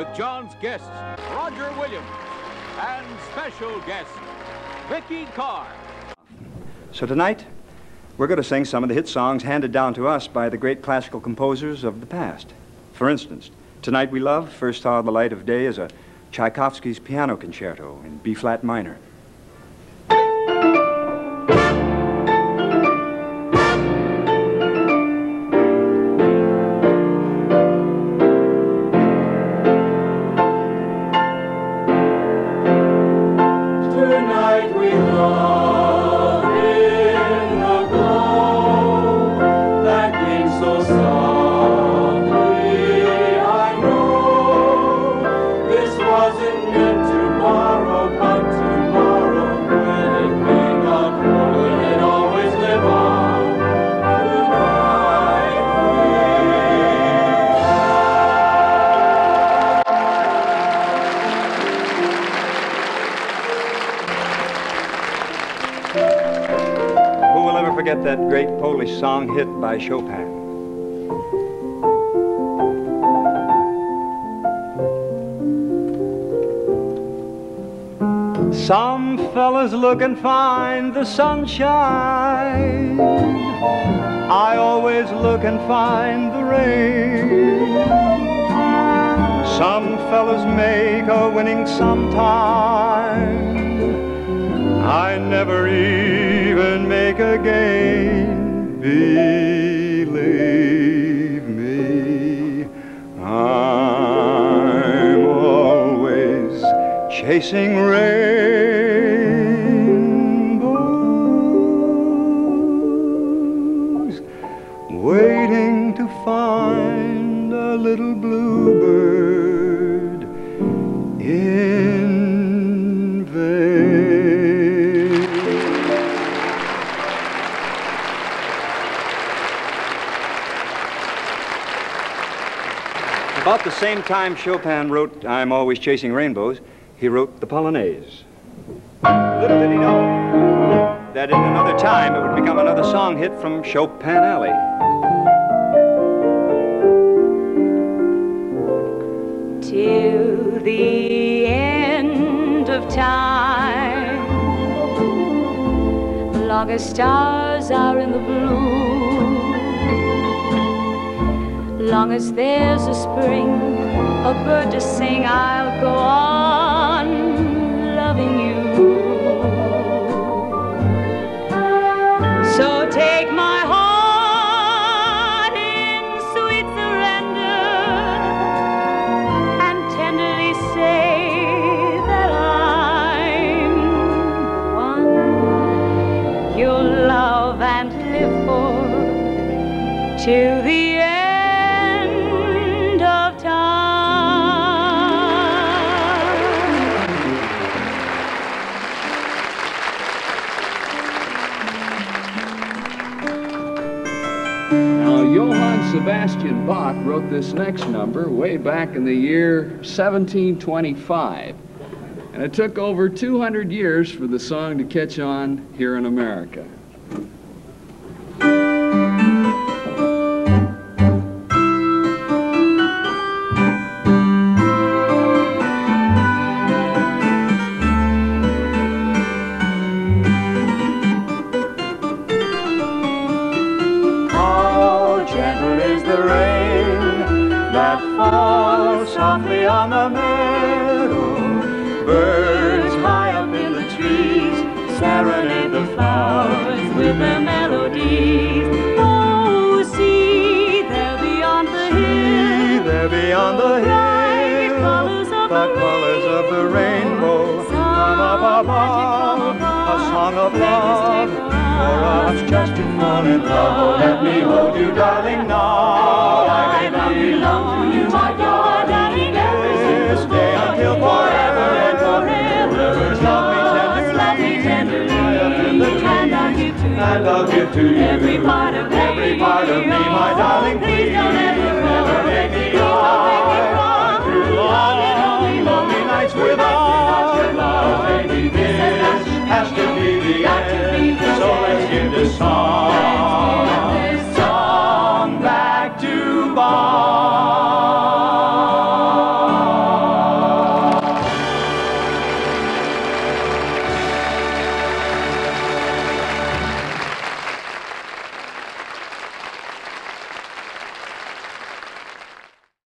with John's guests, Roger Williams, and special guest, Vikki Carr. So tonight, we're going to sing some of the hit songs handed down to us by the great classical composers of the past. For instance, Tonight We Love, First of the Light of Day, is a Tchaikovsky's piano concerto in B flat minor. Forget that great Polish song hit by Chopin? Some fellas look and find the sunshine. I always look and find the rain. Some fellas make a winning sometime. I never even make a gain. Believe me, I'm always chasing rainbows, waiting to find a little bluebird in About the same time Chopin wrote I'm Always Chasing Rainbows, he wrote the Polonaise. Little did he know that in another time it would become another song hit from Chopin Alley. till the end of time. Long as stars are in the blue, long as there's a spring, a bird to sing, I'll go on loving you. So take my heart in sweet surrender and tenderly say that I'm one you'll love and live for till the Johann Sebastian Bach wrote this next number way back in the year 1725. And it took over 200 years for the song to catch on here in America. The rain that falls softly on the meadow. Birds high up in the trees serenade the flowers with their melodies. Oh, see there beyond the hill, There beyond the hill, colors of the the colors of the rainbow, come up above, a song of love for us just to fall in love. Oh, let me hold you, darling, now. And I'll give to you every part of me, every part of me, my darling. Please don't ever